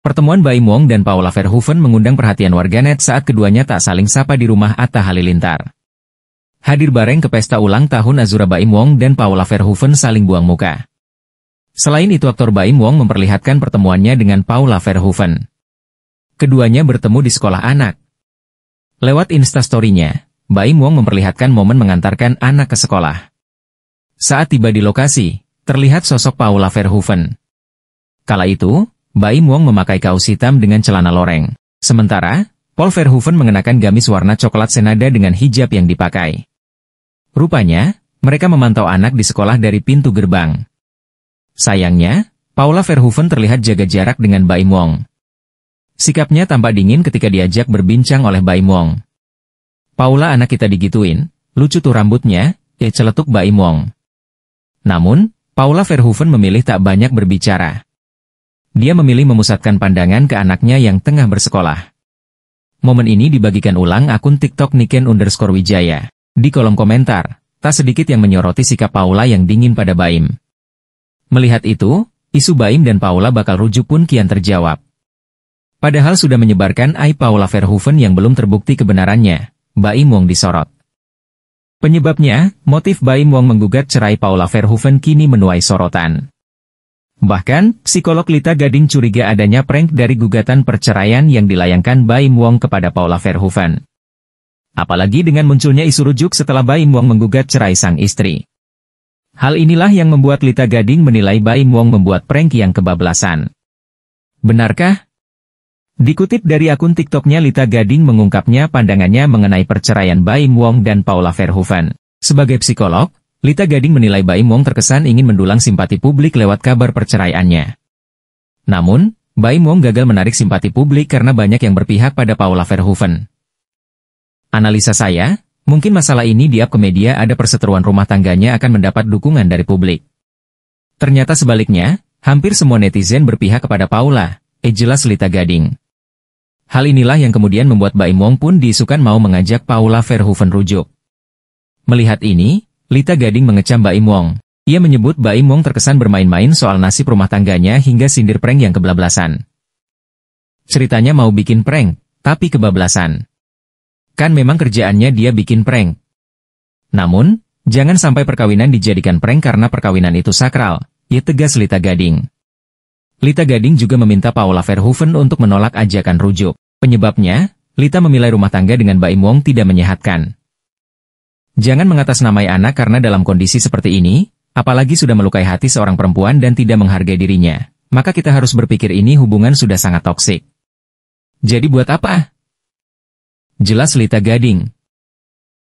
Pertemuan Baim Wong dan Paula Verhoeven mengundang perhatian warganet saat keduanya tak saling sapa di rumah Atta Halilintar. Hadir bareng ke pesta ulang tahun Azura Baim Wong dan Paula Verhoeven saling buang muka. Selain itu aktor Baim Wong memperlihatkan pertemuannya dengan Paula Verhoeven. Keduanya bertemu di sekolah anak. Lewat instastory-nya, Baim Wong memperlihatkan momen mengantarkan anak ke sekolah. Saat tiba di lokasi, terlihat sosok Paula Verhoeven. Kala itu, Baim Wong memakai kaos hitam dengan celana loreng. Sementara, Paul Verhoeven mengenakan gamis warna coklat senada dengan hijab yang dipakai. Rupanya, mereka memantau anak di sekolah dari pintu gerbang. Sayangnya, Paula Verhoeven terlihat jaga jarak dengan Baim Wong. Sikapnya tampak dingin ketika diajak berbincang oleh Baim Wong. Paula anak kita digituin, lucu tuh rambutnya, eh celetuk Baim Wong. Namun, Paula Verhoeven memilih tak banyak berbicara. Dia memilih memusatkan pandangan ke anaknya yang tengah bersekolah. Momen ini dibagikan ulang akun TikTok Niken underscore Wijaya. Di kolom komentar, tak sedikit yang menyoroti sikap Paula yang dingin pada Baim. Melihat itu, isu Baim dan Paula bakal rujuk pun kian terjawab. Padahal sudah menyebarkan aib Paula Verhoeven yang belum terbukti kebenarannya, Baim Wong disorot. Penyebabnya, motif Baim Wong menggugat cerai Paula Verhoeven kini menuai sorotan. Bahkan, psikolog Lita Gading curiga adanya prank dari gugatan perceraian yang dilayangkan Baim Wong kepada Paula Verhoeven. Apalagi dengan munculnya isu rujuk setelah Baim Wong menggugat cerai sang istri. Hal inilah yang membuat Lita Gading menilai Baim Wong membuat prank yang kebablasan. Benarkah? Dikutip dari akun TikToknya Lita Gading mengungkapnya pandangannya mengenai perceraian Baim Wong dan Paula Verhoeven. Sebagai psikolog, Lita Gading menilai Baim Wong terkesan ingin mendulang simpati publik lewat kabar perceraiannya. Namun, Baim Wong gagal menarik simpati publik karena banyak yang berpihak pada Paula Verhoeven. Analisa saya, mungkin masalah ini di ke media ada perseteruan rumah tangganya akan mendapat dukungan dari publik. Ternyata sebaliknya, hampir semua netizen berpihak kepada Paula, eh jelas Lita Gading. Hal inilah yang kemudian membuat Baim Wong pun diisukan mau mengajak Paula Verhoeven rujuk. Melihat ini, Lita Gading mengecam Baim Wong. Ia menyebut Baim Wong terkesan bermain-main soal nasib rumah tangganya hingga sindir prank yang kebablasan. Ceritanya mau bikin prank, tapi kebablasan. Kan memang kerjaannya dia bikin prank. Namun, jangan sampai perkawinan dijadikan prank karena perkawinan itu sakral, ia tegas Lita Gading. Lita Gading juga meminta Paula Verhoeven untuk menolak ajakan rujuk. Penyebabnya, Lita memilih rumah tangga dengan Baim Wong tidak menyehatkan. Jangan mengatasnamai anak karena dalam kondisi seperti ini, apalagi sudah melukai hati seorang perempuan dan tidak menghargai dirinya, maka kita harus berpikir ini hubungan sudah sangat toksik. Jadi buat apa? Jelas Lita Gading,